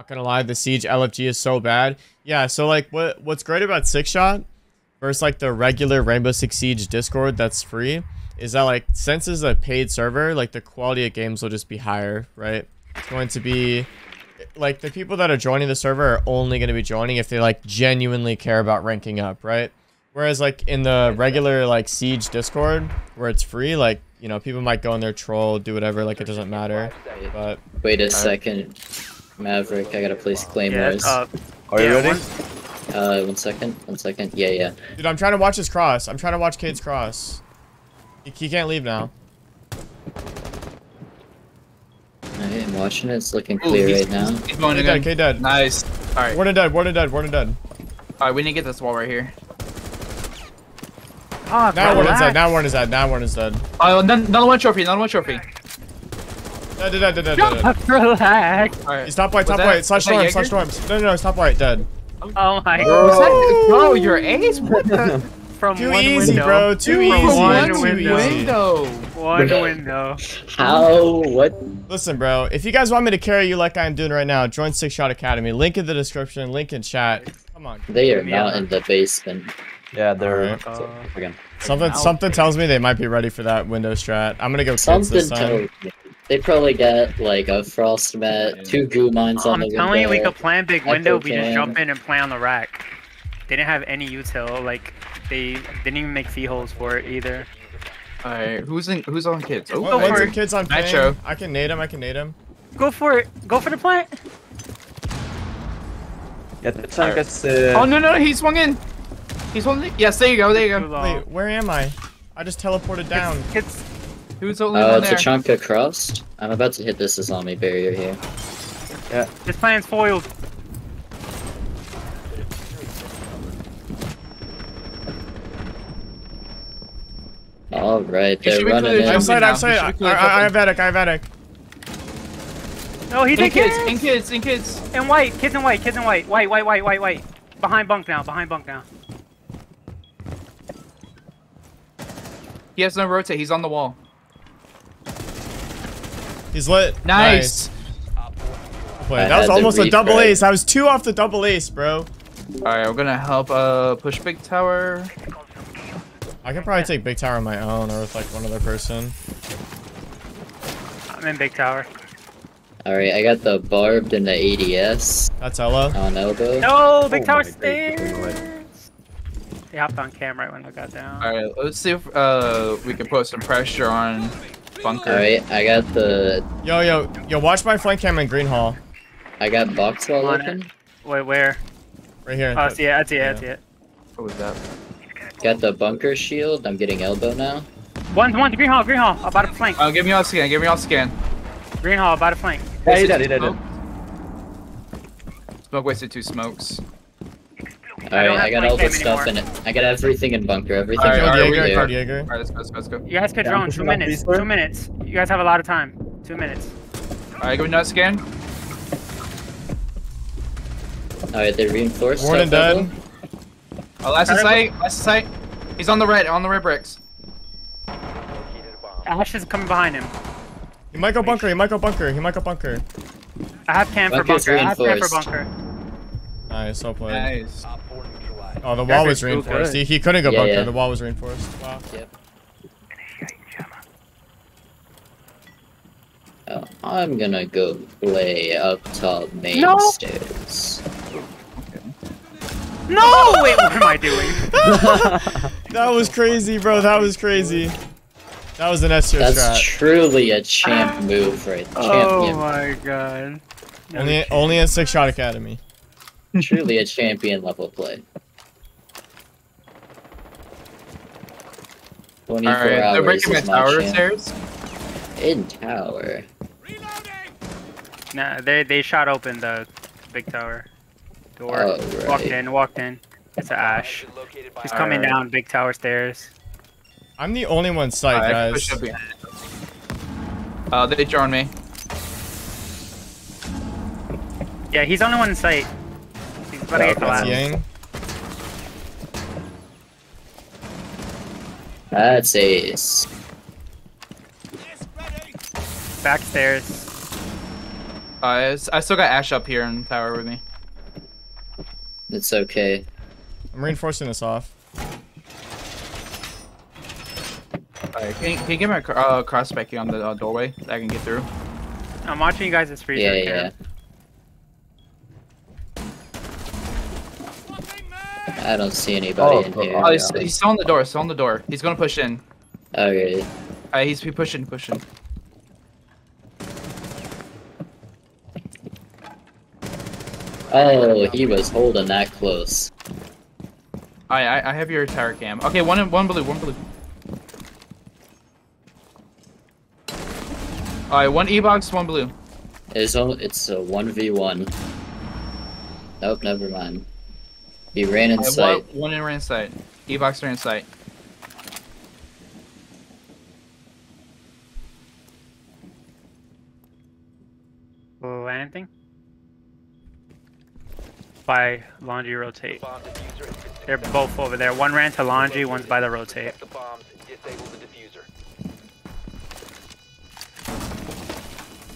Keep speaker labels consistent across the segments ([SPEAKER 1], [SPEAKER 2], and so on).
[SPEAKER 1] Not gonna lie, the Siege LFG is so bad. Yeah, so like what what's great about Six Shot versus like the regular Rainbow Six Siege Discord that's free is that like since it's a paid server, like the quality of games will just be higher, right? It's going to be like the people that are joining the server are only going to be joining if they like genuinely care about ranking up, right? Whereas like in the regular like Siege Discord where it's free, like you know people might go in there troll, do whatever, like it doesn't matter. But
[SPEAKER 2] Wait a second, Maverick. I gotta place
[SPEAKER 3] Yeah,
[SPEAKER 2] claymores.
[SPEAKER 3] it's up.
[SPEAKER 4] Uh, Are you
[SPEAKER 3] Yeah,
[SPEAKER 4] ready?
[SPEAKER 3] one-
[SPEAKER 2] Uh, one second. One second. Yeah, yeah.
[SPEAKER 1] dude, I'm trying to watch his cross. I'm trying to watch Kaid's cross. He, he can't leave now.
[SPEAKER 2] Alright, I'm watching it. It's looking
[SPEAKER 5] Ooh,
[SPEAKER 2] clear
[SPEAKER 5] he's-
[SPEAKER 2] right now.
[SPEAKER 5] He's going
[SPEAKER 1] Kaid dead.
[SPEAKER 5] again.
[SPEAKER 1] Kaid dead.
[SPEAKER 5] Nice. Alright.
[SPEAKER 1] Warden dead. Warden dead. Warden dead.
[SPEAKER 5] Alright, we need to get this wall right here.
[SPEAKER 3] Oh,
[SPEAKER 1] Now ah, Warden's
[SPEAKER 3] relax.
[SPEAKER 1] dead. Now Warden's dead. Now Warden's dead.
[SPEAKER 5] Uh, oh, another another one trophy, another one trophy.
[SPEAKER 1] Dead, dead, dead, dead, dead, dead.
[SPEAKER 3] relax.
[SPEAKER 5] Alright.
[SPEAKER 1] He's top white, top white. Slash
[SPEAKER 5] was
[SPEAKER 1] storms, slash
[SPEAKER 5] Jaeger?
[SPEAKER 1] storms. No, no, no, it's top white, dead.
[SPEAKER 3] Oh my
[SPEAKER 5] Bro,
[SPEAKER 3] god.
[SPEAKER 5] that, bro, your ace? What the?
[SPEAKER 3] From
[SPEAKER 1] Too
[SPEAKER 3] one
[SPEAKER 1] easy,
[SPEAKER 3] window.
[SPEAKER 1] bro. Too
[SPEAKER 3] From
[SPEAKER 1] easy.
[SPEAKER 3] One
[SPEAKER 1] Too
[SPEAKER 3] window.
[SPEAKER 5] window.
[SPEAKER 3] One window.
[SPEAKER 2] How? What?
[SPEAKER 1] Listen, bro. If you guys want me to carry you like I'm doing right now, join Six Shot Academy. Link in the description. Link in chat. Come on.
[SPEAKER 2] They are
[SPEAKER 3] Yeah.
[SPEAKER 2] not in the basement.
[SPEAKER 4] Yeah, they're
[SPEAKER 1] Alright.
[SPEAKER 4] so, uh, again.
[SPEAKER 1] Something, something tells me they might be ready for that window strat. I'm gonna go kids
[SPEAKER 2] Something
[SPEAKER 1] this time.
[SPEAKER 2] Told me. They probably got like a frost mat, two goo mines on
[SPEAKER 3] I'm
[SPEAKER 2] the
[SPEAKER 3] telling you, we could plan big window. We just jump in and play on the rack. They didn't have any util. Like they didn't even make fee holes for it either.
[SPEAKER 5] Alright, who's in? Who's on kids? Oh,
[SPEAKER 1] Well,
[SPEAKER 3] Go for it.
[SPEAKER 1] kids on ping.
[SPEAKER 5] Nacho.
[SPEAKER 1] I can nade him. I can nade him.
[SPEAKER 3] Go for it. Go for the plant.
[SPEAKER 4] Yeah, the tank is. Uh,
[SPEAKER 5] oh no no, he swung in. He's holding. Yes, there you go, there you go.
[SPEAKER 1] Wait, where am I? I just teleported down.
[SPEAKER 3] Kids.
[SPEAKER 5] Who's holding
[SPEAKER 2] Oh,
[SPEAKER 5] one
[SPEAKER 2] it's
[SPEAKER 5] there?
[SPEAKER 2] a chunk of crust. I'm about to hit this Islami barrier here. Yeah.
[SPEAKER 3] This plant's foiled.
[SPEAKER 2] All right, they're running
[SPEAKER 5] clear to
[SPEAKER 2] in.
[SPEAKER 1] I'm
[SPEAKER 5] jump
[SPEAKER 1] side,
[SPEAKER 5] now.
[SPEAKER 1] I'm
[SPEAKER 5] You
[SPEAKER 1] side.
[SPEAKER 5] should
[SPEAKER 1] I, I, I have
[SPEAKER 5] jumping.
[SPEAKER 1] Attic, I have Attic.
[SPEAKER 3] No, he
[SPEAKER 5] In
[SPEAKER 3] did
[SPEAKER 5] kids,
[SPEAKER 3] kids.
[SPEAKER 5] in kids, in kids.
[SPEAKER 3] In white. Kids in white. Kids in white. White. White. White. White. White. Behind bunk now. Behind bunk now.
[SPEAKER 5] He has no rotate. He's on the wall.
[SPEAKER 1] He's lit.
[SPEAKER 5] Nice.
[SPEAKER 1] Wait, that was almost a double
[SPEAKER 2] refrag.
[SPEAKER 1] ace. I was two off the double ace, bro.
[SPEAKER 5] All right, we're gonna help uh push big tower.
[SPEAKER 1] I can probably take big tower on my own or with like one other person.
[SPEAKER 3] I'm in big tower.
[SPEAKER 2] All right, I got the barbed and the ADS
[SPEAKER 1] That's Ela.
[SPEAKER 2] on elbow.
[SPEAKER 3] No, big
[SPEAKER 4] Oh
[SPEAKER 3] tower
[SPEAKER 4] my God,
[SPEAKER 3] stairs. They hopped on cam right when I got down.
[SPEAKER 5] All right, let's see if uh we can put some pressure on bunker.
[SPEAKER 2] All right, I got the
[SPEAKER 1] Yo, yo, yo, watch my flank cam in Green Hall.
[SPEAKER 2] I got box wall
[SPEAKER 3] On
[SPEAKER 2] open.
[SPEAKER 3] Uh, wait, where?
[SPEAKER 1] Right here.
[SPEAKER 3] Oh, I see it. I see it. I see it.
[SPEAKER 5] What was that?
[SPEAKER 2] Got the bunker shield. I'm getting elbow now.
[SPEAKER 3] One, one. Green hall. Green hall. About to flank.
[SPEAKER 5] Oh, give me all scan. Give me all scan.
[SPEAKER 3] Green hall. About to flank.
[SPEAKER 4] yeah, he
[SPEAKER 5] Wasted
[SPEAKER 4] did, he did.
[SPEAKER 5] smoke. Smoke wasted two smokes.
[SPEAKER 2] All
[SPEAKER 3] I
[SPEAKER 2] right,
[SPEAKER 3] don't have
[SPEAKER 2] I got all the
[SPEAKER 3] cam
[SPEAKER 2] stuff in it. I got everything in bunker. Everything
[SPEAKER 5] All right,
[SPEAKER 1] Kill
[SPEAKER 5] all right,
[SPEAKER 2] over
[SPEAKER 5] we
[SPEAKER 1] Jaeger,
[SPEAKER 5] got
[SPEAKER 1] kill
[SPEAKER 2] there.
[SPEAKER 1] Jaeger.
[SPEAKER 5] All right, let's go. Let's go. Let's go.
[SPEAKER 3] You guys could
[SPEAKER 4] Yeah,
[SPEAKER 3] drone. Two minutes.
[SPEAKER 4] Beastler.
[SPEAKER 3] Two minutes. You guys have a lot of time. Two minutes.
[SPEAKER 5] All right, give me another scan.
[SPEAKER 2] All right, they reinforced.
[SPEAKER 1] Warden
[SPEAKER 2] top level.
[SPEAKER 1] dead.
[SPEAKER 5] Oh, uh, last sight. Last sight. He's on the red. On the red bricks.
[SPEAKER 3] Ash is coming behind him.
[SPEAKER 1] He might go bunker. He might go bunker. He might go bunker.
[SPEAKER 3] I have cam for bunker. I have cam for bunker.
[SPEAKER 1] Nice, well played.
[SPEAKER 5] Nice.
[SPEAKER 1] Oh, the wall was
[SPEAKER 3] so
[SPEAKER 1] reinforced. He, he couldn't go
[SPEAKER 2] Yeah,
[SPEAKER 1] bunker.
[SPEAKER 2] yeah.
[SPEAKER 1] The wall was reinforced. Wow.
[SPEAKER 2] Yep. Oh, I'm gonna go play up top main
[SPEAKER 3] No.
[SPEAKER 2] stairs.
[SPEAKER 3] No! Wait, what am I doing?
[SPEAKER 1] That was crazy, bro. That was crazy. That was an S tier
[SPEAKER 2] That's
[SPEAKER 1] strat.
[SPEAKER 2] truly a champ move, right?
[SPEAKER 3] Oh my god.
[SPEAKER 1] Only, only in Six Shot Academy.
[SPEAKER 2] Truly a champion level play. 24
[SPEAKER 5] All right, they're breaking my tower stairs.
[SPEAKER 2] In tower. Reloading.
[SPEAKER 3] Nah, they they shot open the big tower door.
[SPEAKER 2] Oh,
[SPEAKER 3] Walked in, walked in. It's a Ash. He's coming
[SPEAKER 5] Alright.
[SPEAKER 3] down big tower stairs.
[SPEAKER 1] I'm the only one sight,
[SPEAKER 5] All right,
[SPEAKER 1] guys.
[SPEAKER 5] push up behind. Uh, they drawn me.
[SPEAKER 3] Yeah, he's the only one in sight.
[SPEAKER 2] That's
[SPEAKER 3] collapsed.
[SPEAKER 1] Yang.
[SPEAKER 2] That's ace.
[SPEAKER 3] Back stairs.
[SPEAKER 5] Uh, I still got Ash up here in tower with me.
[SPEAKER 2] It's okay.
[SPEAKER 1] I'm reinforcing this off.
[SPEAKER 5] Alright, can, you- can you get my uh, cross spec on the uh, doorway that I can get through?
[SPEAKER 3] I'm watching you guys' freezer.
[SPEAKER 2] Yeah,
[SPEAKER 3] cam.
[SPEAKER 2] yeah. I don't see anybody
[SPEAKER 4] Oh,
[SPEAKER 2] in
[SPEAKER 4] oh,
[SPEAKER 2] here.
[SPEAKER 5] Oh, he's, he's still on the door. Still on the door. He's gonna push in.
[SPEAKER 2] Okay.
[SPEAKER 5] Uh, he's he pushing, pushing.
[SPEAKER 2] Oh, he was holding that close.
[SPEAKER 5] I, I I have your tower cam. Okay, one in- one blue, one blue. Alright, one E box, one blue.
[SPEAKER 2] It's o- it's a one v one. Nope, never mind. He ran in
[SPEAKER 5] Alright,
[SPEAKER 2] sight.
[SPEAKER 5] one, one in ran sight. E box ran sight.
[SPEAKER 3] Oh, anything? By laundry rotate.
[SPEAKER 6] Bomb diffuser has been
[SPEAKER 3] They're both over there. One ran to laundry, one's by the rotate.
[SPEAKER 6] Protect the bombs. Disable.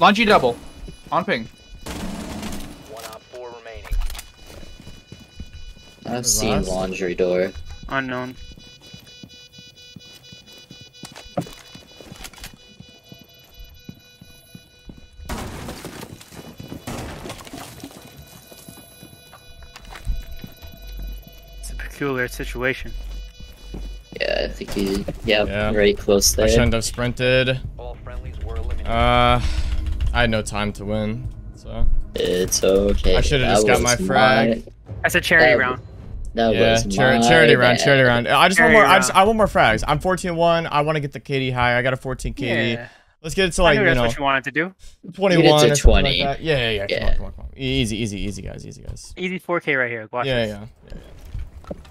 [SPEAKER 5] Laundry double. On ping.
[SPEAKER 2] I've seen
[SPEAKER 1] last?
[SPEAKER 2] laundry door.
[SPEAKER 3] Unknown. It's a peculiar situation.
[SPEAKER 2] Yeah, I think he. Yeah,
[SPEAKER 1] Yeah.
[SPEAKER 2] very close there.
[SPEAKER 1] I shouldn't have sprinted.
[SPEAKER 6] All friendlies were eliminated.
[SPEAKER 1] Uh, I had no time to win. So
[SPEAKER 2] It's okay.
[SPEAKER 1] I should've just got my frag.
[SPEAKER 3] That's a charity
[SPEAKER 2] That-
[SPEAKER 3] round.
[SPEAKER 2] That
[SPEAKER 1] yeah,
[SPEAKER 2] was
[SPEAKER 1] chari- charity round, charity round. I just
[SPEAKER 3] Charity
[SPEAKER 1] want more. I just. I want more frags. I'm 14 one. I want to get the KD high. I got a 14 KD.
[SPEAKER 3] Yeah.
[SPEAKER 1] Let's get it to
[SPEAKER 3] I
[SPEAKER 1] like
[SPEAKER 3] knew
[SPEAKER 1] you
[SPEAKER 3] that's
[SPEAKER 1] know
[SPEAKER 3] what you wanted to do.
[SPEAKER 1] 21
[SPEAKER 2] to
[SPEAKER 1] or something
[SPEAKER 2] 20.
[SPEAKER 1] Like that. Yeah, yeah, yeah. Come
[SPEAKER 2] Yeah.
[SPEAKER 1] on, come on, come on. Easy, easy, easy, guys, easy, guys.
[SPEAKER 3] Easy 4K right here. Watch
[SPEAKER 1] Yeah,
[SPEAKER 3] this.
[SPEAKER 1] yeah,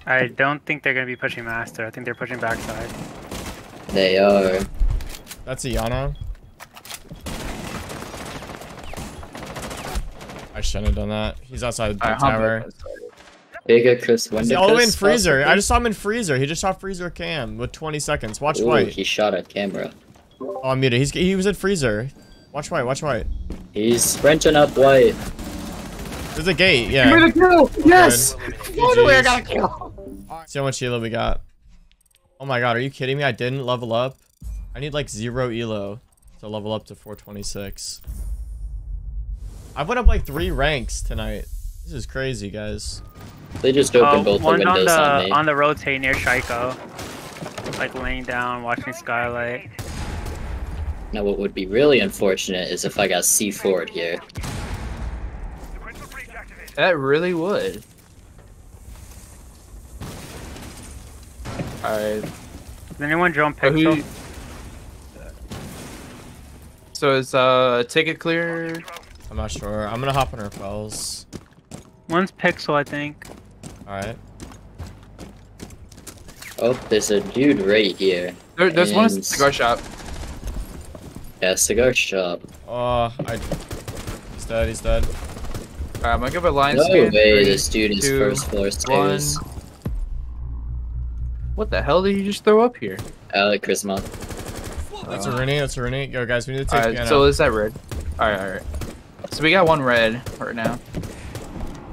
[SPEAKER 1] yeah.
[SPEAKER 3] I don't think they're gonna be pushing master. I think they're pushing backside.
[SPEAKER 2] They are.
[SPEAKER 1] That's a Yana. I shouldn't have done that. He's outside the
[SPEAKER 5] Alright, hump
[SPEAKER 1] tower.
[SPEAKER 5] It.
[SPEAKER 2] Bigger Chris
[SPEAKER 1] Is he all the way in
[SPEAKER 2] Windicus,
[SPEAKER 1] freezer? I just saw him in freezer. He just shot freezer cam with 20 seconds. Watch
[SPEAKER 2] Ooh,
[SPEAKER 1] white.
[SPEAKER 2] he shot at camera.
[SPEAKER 1] Oh, I'm muted. He's he was in freezer. Watch white. Watch white.
[SPEAKER 2] He's sprinting up white.
[SPEAKER 1] There's a gate. Yeah.
[SPEAKER 5] Give me the kill! Yes!
[SPEAKER 1] Good.
[SPEAKER 5] Finally, I got a kill!
[SPEAKER 1] See how much elo we got. Oh my god, are you kidding me? I didn't level up. I need like zero elo to level up to 426. I went up like three ranks tonight. This is crazy, guys.
[SPEAKER 2] They just opened
[SPEAKER 3] Oh,
[SPEAKER 2] both the
[SPEAKER 3] one on
[SPEAKER 2] windows
[SPEAKER 3] the
[SPEAKER 2] on me.
[SPEAKER 3] on the rotate near Shaiko. Like laying down, watching skylight.
[SPEAKER 2] Now, what would be really unfortunate is if I got C4'd here.
[SPEAKER 5] That really would. Alright.
[SPEAKER 3] Does anyone drone
[SPEAKER 5] So,
[SPEAKER 3] pixel?
[SPEAKER 5] who- so is uh ticket clear?
[SPEAKER 1] I'm not sure. I'm gonna hop on her fells.
[SPEAKER 3] One's pixel, I think.
[SPEAKER 1] Alright.
[SPEAKER 2] Oh, there's a dude right here.
[SPEAKER 5] There, there's one at the cigar shop.
[SPEAKER 2] Yeah, cigar shop.
[SPEAKER 1] Oh, I. He's dead. He's dead.
[SPEAKER 5] Alright, I'm gonna give a line
[SPEAKER 2] No
[SPEAKER 5] scan.
[SPEAKER 2] way,
[SPEAKER 5] Three,
[SPEAKER 2] this dude is
[SPEAKER 5] two,
[SPEAKER 2] first floor stairs.
[SPEAKER 5] one. What the hell did you just throw up here?
[SPEAKER 2] Alec Charisma.
[SPEAKER 1] That's a Aruni. That's a Aruni. Yo, guys, we need to take
[SPEAKER 5] Alright, so is that red? Alright, alright. So we got one red right now.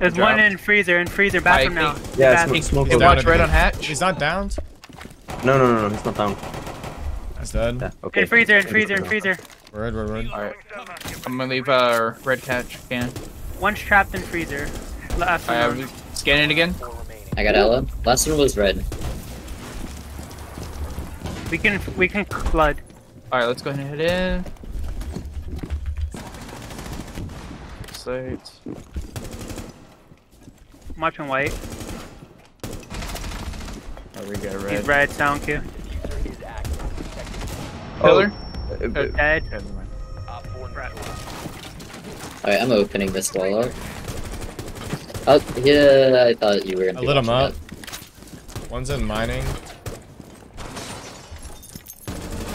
[SPEAKER 3] There's one in freezer, in freezer, bathroom now.
[SPEAKER 4] Yeah,
[SPEAKER 3] Bathroom.
[SPEAKER 4] smoke, smoke.
[SPEAKER 5] Hey,
[SPEAKER 1] down
[SPEAKER 5] watch
[SPEAKER 1] at
[SPEAKER 5] red
[SPEAKER 1] the
[SPEAKER 5] on hatch.
[SPEAKER 1] He's not downed.
[SPEAKER 4] No, no, no, no, he's not down.
[SPEAKER 1] That's dead.
[SPEAKER 4] Yeah, okay.
[SPEAKER 3] In freezer, in freezer, in freezer.
[SPEAKER 1] Word, word, word.
[SPEAKER 5] Alright. I'm gonna leave uh red catch can.
[SPEAKER 3] One's trapped in freezer. Last
[SPEAKER 5] I
[SPEAKER 3] one.
[SPEAKER 5] have scan it again.
[SPEAKER 2] I got Ela. Last one was red.
[SPEAKER 3] We can we can flood.
[SPEAKER 5] Alright, let's go ahead and head in. Sight.
[SPEAKER 3] I'm watching white.
[SPEAKER 5] Oh, we got
[SPEAKER 3] He's
[SPEAKER 5] red.
[SPEAKER 3] red, sound cue.
[SPEAKER 6] Diffuser is active.
[SPEAKER 5] Pillar.
[SPEAKER 4] Uh,
[SPEAKER 3] Dead.
[SPEAKER 5] Never mind.
[SPEAKER 6] the op four neutralized.
[SPEAKER 2] Alright, I'm opening this wall up. Oh, yeah, I thought you were gonna
[SPEAKER 1] I lit him
[SPEAKER 2] watching
[SPEAKER 1] up. One's in mining.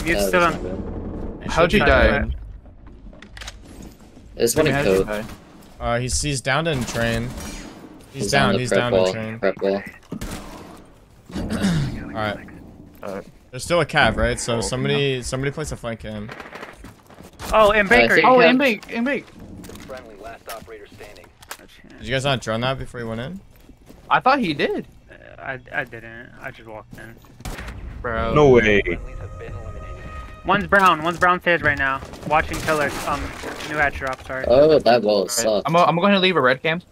[SPEAKER 3] Mute's
[SPEAKER 2] that.
[SPEAKER 3] still on.
[SPEAKER 2] that's not good.
[SPEAKER 5] How'd you die?
[SPEAKER 3] red.
[SPEAKER 2] There's one in code.
[SPEAKER 1] Uh, he's he's down in train. He's,
[SPEAKER 2] on
[SPEAKER 1] down.
[SPEAKER 2] the
[SPEAKER 1] He's down
[SPEAKER 2] wall.
[SPEAKER 1] in train.
[SPEAKER 2] Prep wall.
[SPEAKER 1] All right.
[SPEAKER 5] Uh,
[SPEAKER 1] There's still a cab, right? So somebody somebody place a flank in.
[SPEAKER 3] Oh, and Bakery.
[SPEAKER 2] think-
[SPEAKER 5] oh,
[SPEAKER 2] Yeah.
[SPEAKER 5] and bake, and bake.
[SPEAKER 6] Friendly Last operator standing.
[SPEAKER 1] Did you guys not drone that before you went in?
[SPEAKER 5] I thought he did.
[SPEAKER 3] I, I didn't. I just walked in.
[SPEAKER 5] Bro.
[SPEAKER 4] No way.
[SPEAKER 6] Friendlies have been eliminated.
[SPEAKER 3] One's brown. One's brown stairs right now. Watching pillar. Um, new hatch drop. Sorry.
[SPEAKER 2] Oh, that wall
[SPEAKER 5] Alright,
[SPEAKER 2] sucked.
[SPEAKER 5] I'm, I'm going to leave a red cam.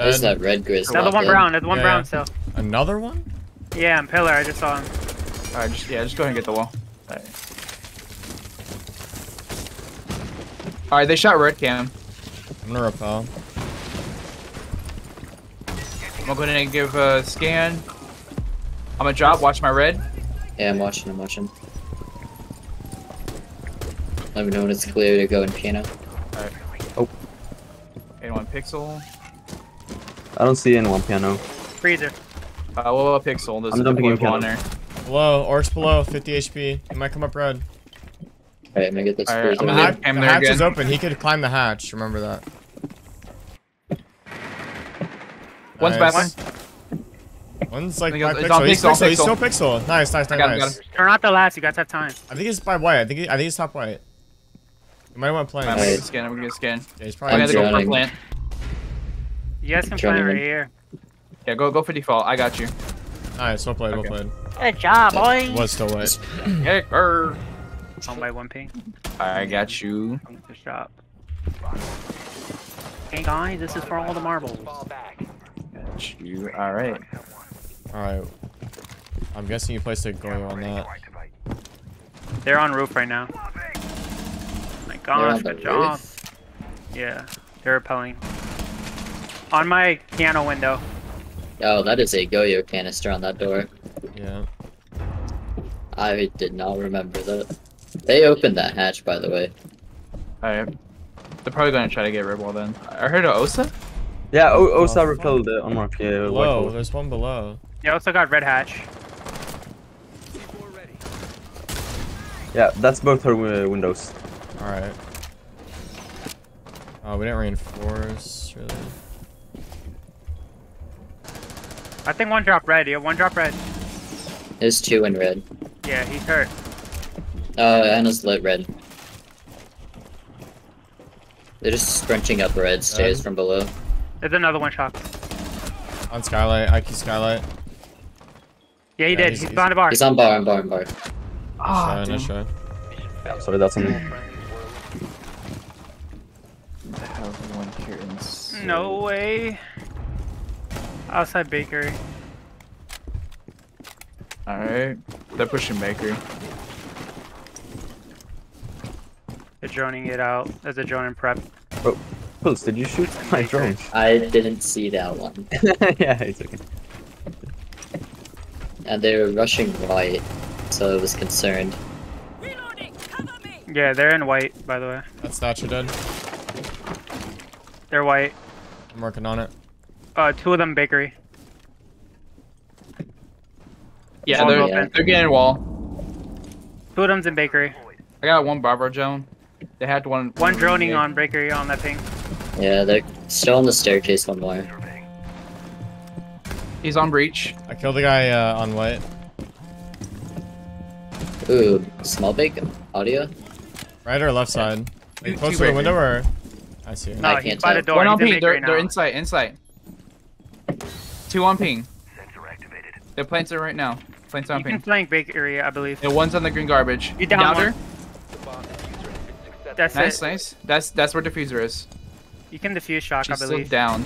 [SPEAKER 2] There's
[SPEAKER 1] Dead.
[SPEAKER 2] that red grizz.
[SPEAKER 3] Another one
[SPEAKER 2] in.
[SPEAKER 3] brown. There's one
[SPEAKER 1] Yeah.
[SPEAKER 3] brown still.
[SPEAKER 1] Another one?
[SPEAKER 3] Yeah, and pillar. I just saw him.
[SPEAKER 5] Alright, just yeah, just go ahead and get the wall. Alright. Alright, they shot red cam.
[SPEAKER 1] I'm gonna repel.
[SPEAKER 5] I'm going to go and give a scan. I'm gonna drop. Watch my red.
[SPEAKER 2] Yeah, I'm watching. I'm watching. Let me know when it's clear to go in piano.
[SPEAKER 5] Anyone oh. pixel?
[SPEAKER 4] I don't see anyone piano.
[SPEAKER 3] Freezer.
[SPEAKER 5] Uh, what about pixel? There's
[SPEAKER 4] I'm dumping
[SPEAKER 5] couple
[SPEAKER 4] in
[SPEAKER 5] on
[SPEAKER 4] piano.
[SPEAKER 5] there.
[SPEAKER 1] Below, orcs below, 50 HP. He might come up red.
[SPEAKER 2] Alright, I'm gonna get this
[SPEAKER 5] Alright,
[SPEAKER 2] freezer.
[SPEAKER 5] I'm
[SPEAKER 1] The,
[SPEAKER 5] gonna
[SPEAKER 1] hatch,
[SPEAKER 5] leave him
[SPEAKER 1] the
[SPEAKER 5] there
[SPEAKER 1] hatch is open. He could climb the hatch. Remember that.
[SPEAKER 5] One's
[SPEAKER 1] Nice.
[SPEAKER 5] bathroom.
[SPEAKER 1] One's like
[SPEAKER 5] I
[SPEAKER 1] by pixel. He's
[SPEAKER 5] it's
[SPEAKER 1] pixel. He's still
[SPEAKER 5] pixel.
[SPEAKER 1] pixel. Nice, nice, nice,
[SPEAKER 5] got him, got
[SPEAKER 1] nice.
[SPEAKER 5] him.
[SPEAKER 3] Turn out the last. You guys have time.
[SPEAKER 1] I think he's by white. I think he, I think he's top white. He might want to play.
[SPEAKER 5] I'm gonna get a scan. I'm gonna get a scan.
[SPEAKER 1] he's
[SPEAKER 5] I
[SPEAKER 1] probably.
[SPEAKER 5] gotta go for
[SPEAKER 2] joining.
[SPEAKER 5] plant.
[SPEAKER 3] You guys can
[SPEAKER 2] play
[SPEAKER 3] plant right
[SPEAKER 2] in.
[SPEAKER 3] here.
[SPEAKER 5] Yeah, go go for default. I got you.
[SPEAKER 1] Nice, well played, well
[SPEAKER 5] Okay.
[SPEAKER 1] played.
[SPEAKER 3] Good job, boy.
[SPEAKER 1] Was still white.
[SPEAKER 5] Hey, er.
[SPEAKER 3] One by one ping.
[SPEAKER 5] I got you.
[SPEAKER 3] Come to shop. Hey guys, this is for all the marbles.
[SPEAKER 6] Fall back.
[SPEAKER 5] Got you. All right.
[SPEAKER 1] All right. I'm guessing you placed a goal on that.
[SPEAKER 3] They're on roof right now. Oh My
[SPEAKER 2] They're
[SPEAKER 3] gosh,
[SPEAKER 2] the
[SPEAKER 3] good job.
[SPEAKER 2] roof?
[SPEAKER 3] Yeah, they're repelling. On my piano window.
[SPEAKER 2] Oh, that is a Goyo canister on that door.
[SPEAKER 1] Yeah.
[SPEAKER 2] I did not remember that. They opened that hatch, by the way.
[SPEAKER 5] All right. They're probably gonna try to get red wall then. I heard of Osa.
[SPEAKER 4] Yeah, o-
[SPEAKER 1] Oh,
[SPEAKER 4] Osa
[SPEAKER 1] fuck.
[SPEAKER 4] repelled the unmarked yeah, white
[SPEAKER 1] Below,
[SPEAKER 4] wall.
[SPEAKER 1] there's one below.
[SPEAKER 3] Yeah, also got red hatch.
[SPEAKER 4] Yeah, that's both her uh, windows.
[SPEAKER 1] All right. Oh, we didn't reinforce really.
[SPEAKER 3] I think one drop red. Yeah, one drop red.
[SPEAKER 2] There's two in red.
[SPEAKER 3] Yeah, he's hurt.
[SPEAKER 2] Oh, Anna's lit red. They're just scrunching up red stairs
[SPEAKER 1] Red.
[SPEAKER 2] from below.
[SPEAKER 3] There's another one shot.
[SPEAKER 1] On skylight, IQ skylight.
[SPEAKER 3] Yeah, he
[SPEAKER 1] Yeah,
[SPEAKER 3] did.
[SPEAKER 1] he's-
[SPEAKER 3] He's,
[SPEAKER 1] he's-
[SPEAKER 3] behind the bar.
[SPEAKER 2] He's on bar, on bar, on bar.
[SPEAKER 5] Ah,
[SPEAKER 1] Try, nice
[SPEAKER 4] Sorry, that's on me.
[SPEAKER 6] Friendlies were
[SPEAKER 5] one here.
[SPEAKER 3] No way. Outside bakery.
[SPEAKER 5] All right. They're pushing bakery.
[SPEAKER 3] They're droning it out. There's a drone in prep.
[SPEAKER 4] Oh, Pulse, did you shoot my drone?
[SPEAKER 2] I didn't see that one.
[SPEAKER 4] yeah, it's okay.
[SPEAKER 2] Uh, and they were rushing white, so I was concerned.
[SPEAKER 3] Yeah, they're in white, by the way.
[SPEAKER 1] That's Thatcher dead.
[SPEAKER 3] They're white.
[SPEAKER 1] I'm working on it.
[SPEAKER 3] Uh, two of them bakery.
[SPEAKER 5] Yeah,
[SPEAKER 3] Wall
[SPEAKER 5] they're
[SPEAKER 3] open.
[SPEAKER 5] they're getting wall.
[SPEAKER 3] Two of them's in bakery.
[SPEAKER 5] I got one Barbara drone. They had one.
[SPEAKER 3] One droning on bakery on that ping.
[SPEAKER 2] Yeah, they're still on the staircase, one more.
[SPEAKER 5] He's on breach.
[SPEAKER 1] I killed the guy uh, on white.
[SPEAKER 2] Ooh, small bake audio?
[SPEAKER 1] Right or left side? Like
[SPEAKER 5] Two-
[SPEAKER 1] close to the window or? I see.
[SPEAKER 3] No,
[SPEAKER 2] I
[SPEAKER 3] he's
[SPEAKER 2] can't
[SPEAKER 3] by the
[SPEAKER 2] tell.
[SPEAKER 3] door.
[SPEAKER 5] One on
[SPEAKER 3] He's in
[SPEAKER 5] ping. They're,
[SPEAKER 3] bakery
[SPEAKER 5] they're inside. Inside. Two on ping. They're planting right now. Planting on
[SPEAKER 3] You can
[SPEAKER 5] ping.
[SPEAKER 3] flank bakery, I believe.
[SPEAKER 5] And one's on the green garbage.
[SPEAKER 3] You down
[SPEAKER 5] Downed
[SPEAKER 3] one.
[SPEAKER 6] The bomb diffuser has been successful.
[SPEAKER 3] That's
[SPEAKER 5] Nice,
[SPEAKER 3] it.
[SPEAKER 5] nice. That's that's where diffuser is.
[SPEAKER 3] You can defuse shock,
[SPEAKER 5] She's
[SPEAKER 3] I
[SPEAKER 5] still
[SPEAKER 3] believe.
[SPEAKER 5] down.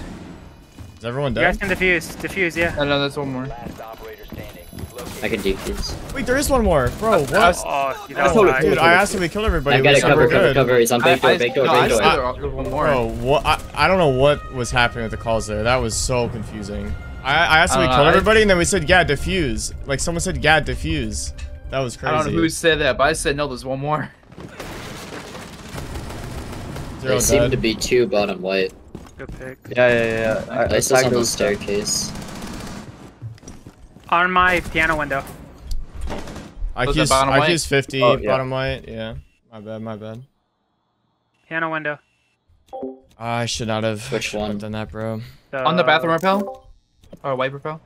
[SPEAKER 1] Is everyone dead?
[SPEAKER 3] You guys can defuse. Defuse, yeah.
[SPEAKER 5] No, no, there's one more.
[SPEAKER 6] Last operator standing.
[SPEAKER 2] I can defuse.
[SPEAKER 1] Wait, there is one more, bro. What?
[SPEAKER 5] I was-
[SPEAKER 3] Oh, you
[SPEAKER 4] I
[SPEAKER 3] know
[SPEAKER 4] told
[SPEAKER 3] what?
[SPEAKER 1] Dude, I asked if we killed everybody.
[SPEAKER 2] I gotta cover, cover,
[SPEAKER 1] good.
[SPEAKER 2] cover. He's on
[SPEAKER 5] I,
[SPEAKER 2] big door,
[SPEAKER 5] I,
[SPEAKER 2] big door, big door.
[SPEAKER 5] said there- there's one more.
[SPEAKER 1] Bro, what? I, I don't know what was happening with the calls there. That was so confusing. I, I asked if we
[SPEAKER 5] Uh,
[SPEAKER 1] killed everybody, and then we said, yeah, diffuse. Like, someone said, yeah, diffuse. That was crazy.
[SPEAKER 5] I don't know who said that, but I said no. There's one more.
[SPEAKER 1] Zero
[SPEAKER 2] They seem
[SPEAKER 1] dead.
[SPEAKER 2] to be two bottom white.
[SPEAKER 3] Good pick.
[SPEAKER 4] Yeah, yeah, yeah. I, I
[SPEAKER 2] This is on the staircase.
[SPEAKER 3] On my piano window.
[SPEAKER 5] Was that
[SPEAKER 1] IQ's,
[SPEAKER 5] bottom?
[SPEAKER 1] IQ's 50,
[SPEAKER 4] Oh, yeah.
[SPEAKER 1] bottom white. Yeah. My bad, my bad.
[SPEAKER 3] Piano window.
[SPEAKER 1] I should not have
[SPEAKER 2] Which
[SPEAKER 1] should have
[SPEAKER 2] one?
[SPEAKER 1] done that, bro.
[SPEAKER 5] On the bathroom repel. Or white repel.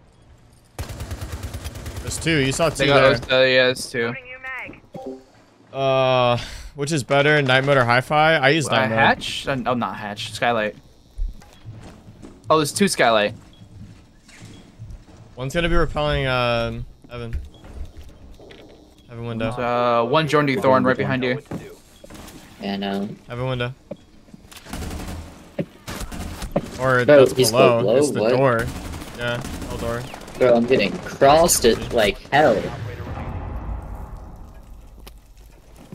[SPEAKER 1] There's two. You saw two
[SPEAKER 5] They got
[SPEAKER 1] there.
[SPEAKER 5] those, uh, yeah, it's two.
[SPEAKER 1] Uh, Which is better, night mode or hi-fi? I use
[SPEAKER 5] Uh,
[SPEAKER 1] night mode.
[SPEAKER 5] hatch? Oh, not hatch. Skylight. Oh, there's two skylight.
[SPEAKER 1] One's gonna be repelling um Evan. Evan window.
[SPEAKER 5] Uh, one Jordan Thorn right behind you.
[SPEAKER 6] what to do.
[SPEAKER 2] And uh,
[SPEAKER 1] Evan window. Or
[SPEAKER 2] Oh,
[SPEAKER 1] that's below.
[SPEAKER 2] below,
[SPEAKER 1] It's the
[SPEAKER 2] what?
[SPEAKER 1] door. Yeah, hell
[SPEAKER 2] bro, I'm getting crossed it like hell.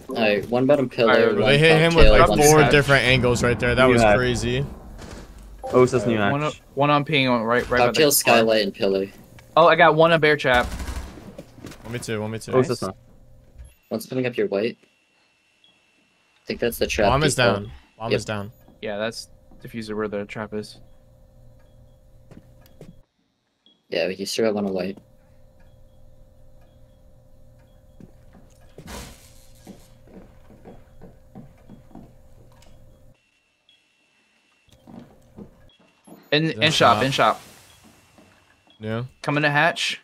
[SPEAKER 2] Alright, one bottom pillar.
[SPEAKER 5] Alright,
[SPEAKER 2] one
[SPEAKER 1] They hit him with like four
[SPEAKER 2] side.
[SPEAKER 1] different angles right there. That
[SPEAKER 4] You
[SPEAKER 1] was
[SPEAKER 4] have-
[SPEAKER 1] crazy.
[SPEAKER 4] Osa's new
[SPEAKER 5] One,
[SPEAKER 4] hatch.
[SPEAKER 5] one on ping, right, right by
[SPEAKER 2] Top
[SPEAKER 5] the
[SPEAKER 2] kill, skylight, and pillar.
[SPEAKER 5] Oh, I got one on bear trap.
[SPEAKER 1] One me too. One me too.
[SPEAKER 4] Osa's not.
[SPEAKER 2] One's putting up your white. I think that's the trap.
[SPEAKER 1] Bomb is down. Bomb
[SPEAKER 2] Yep.
[SPEAKER 1] is down.
[SPEAKER 5] Yeah, that's diffuser where the trap is.
[SPEAKER 2] Yeah, you still have one on white.
[SPEAKER 5] In, in shop,
[SPEAKER 1] shop?
[SPEAKER 5] in shop.
[SPEAKER 1] Yeah.
[SPEAKER 5] Coming to hatch.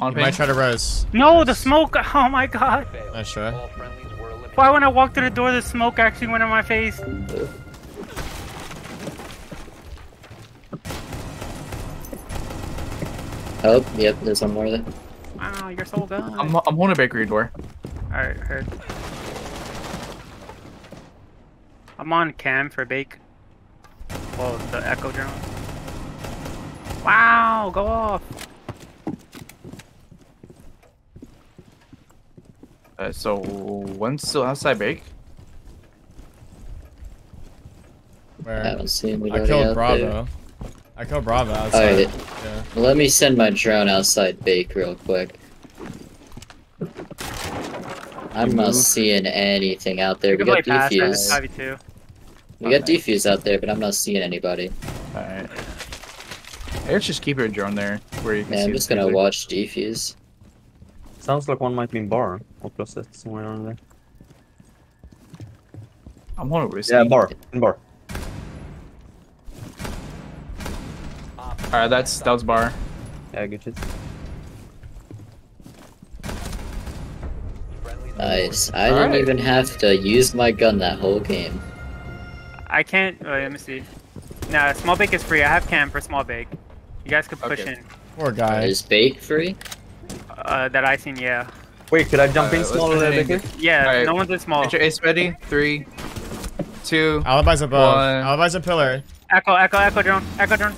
[SPEAKER 5] On
[SPEAKER 1] You might try to res.
[SPEAKER 3] No, the smoke. Oh my god.
[SPEAKER 6] Failed.
[SPEAKER 1] Nice try.
[SPEAKER 6] All friendlies were eliminated.
[SPEAKER 3] Why when I walked through the door, the smoke actually went in my face?
[SPEAKER 2] Oh, yep, there's one more there.
[SPEAKER 3] Wow, you're so good.
[SPEAKER 5] I'm, I'm holding a bakery door.
[SPEAKER 3] Alright, heard. I'm on cam for bake. Oh, the echo drone. Wow, go off.
[SPEAKER 5] Uh, so one's still outside bake.
[SPEAKER 2] I
[SPEAKER 1] Where?
[SPEAKER 2] haven't seen
[SPEAKER 1] I killed
[SPEAKER 2] out
[SPEAKER 1] Brava. I killed Brava outside.
[SPEAKER 2] Alright,
[SPEAKER 1] Yeah.
[SPEAKER 2] let me send my drone outside bake real quick. I'm
[SPEAKER 5] You
[SPEAKER 2] not seeing anything out there.
[SPEAKER 3] You
[SPEAKER 2] We got
[SPEAKER 3] pass,
[SPEAKER 2] defuse. We got
[SPEAKER 5] Okay.
[SPEAKER 2] defuse out there, but I'm not seeing anybody.
[SPEAKER 5] Alright. Let's just keep your drone there where you can
[SPEAKER 2] Man,
[SPEAKER 5] see
[SPEAKER 2] I'm just gonna
[SPEAKER 5] diffuser.
[SPEAKER 2] watch defuse.
[SPEAKER 4] Sounds like one might be in bar or closet somewhere around there.
[SPEAKER 5] I'm holding whiskey.
[SPEAKER 4] Yeah, bar. In bar.
[SPEAKER 5] Alright, that's that was bar.
[SPEAKER 4] Yeah, good shit.
[SPEAKER 2] Nice. I
[SPEAKER 5] Alright.
[SPEAKER 2] didn't even have to use my gun that whole game.
[SPEAKER 3] I can't. Wait, let me see. Nah, small bake is free. I have cam for small bake. You guys could push
[SPEAKER 5] Okay.
[SPEAKER 3] in.
[SPEAKER 1] Poor guy.
[SPEAKER 2] Is bake free?
[SPEAKER 3] Uh, that I seen, yeah.
[SPEAKER 4] Wait, could I jump
[SPEAKER 5] Uh,
[SPEAKER 4] in
[SPEAKER 5] let's
[SPEAKER 4] small
[SPEAKER 5] go ahead
[SPEAKER 4] Baker?
[SPEAKER 5] and-
[SPEAKER 3] Yeah,
[SPEAKER 5] Alright.
[SPEAKER 3] no one's in small.
[SPEAKER 5] It's, it's ready. Three, two.
[SPEAKER 1] Alibi's above.
[SPEAKER 5] One.
[SPEAKER 1] Alibi's a pillar.
[SPEAKER 3] Echo, echo, echo drone, echo drone.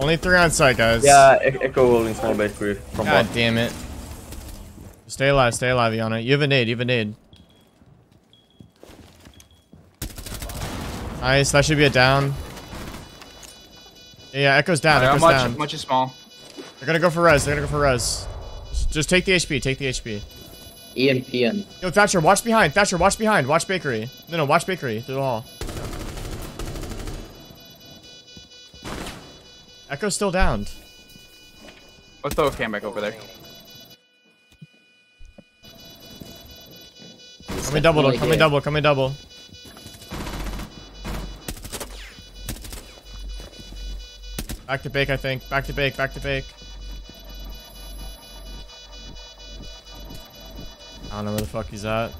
[SPEAKER 1] Only three on site, guys.
[SPEAKER 4] Yeah, Echo holding small bakery from bar.
[SPEAKER 1] God damn it. Stay alive, stay alive, Yana. You have a nade, you have a nade. Nice, that should be a down. Yeah, yeah Echo's down,
[SPEAKER 5] Alright,
[SPEAKER 1] Echo's
[SPEAKER 5] much,
[SPEAKER 1] down.
[SPEAKER 5] much is small.
[SPEAKER 1] They're gonna go for res, they're gonna go for res. Just, just take the HP, take the HP.
[SPEAKER 2] EMP and
[SPEAKER 1] Yo, Thatcher, watch behind. Thatcher, watch behind. Watch bakery. No, no, watch bakery through the hall. Echo's still downed.
[SPEAKER 5] Let's throw a cam back over there.
[SPEAKER 1] Come in double, come in double, come in double. Back to bake, I think. Back to bake, back to bake. I don't know where the fuck he's at.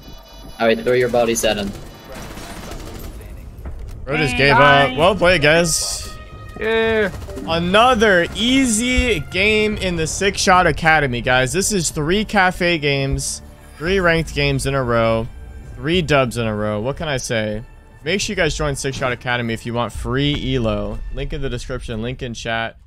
[SPEAKER 2] Alright, throw your bodies at him.
[SPEAKER 1] Bro just gave up. Well played, guys.
[SPEAKER 5] Yeah.
[SPEAKER 1] Another easy game in the Six Shot Academy, guys. This is three cafe games, three ranked games in a row, three dubs in a row. What can I say? Make sure you guys join Six Shot Academy if you want free elo. Link in the description, link in chat.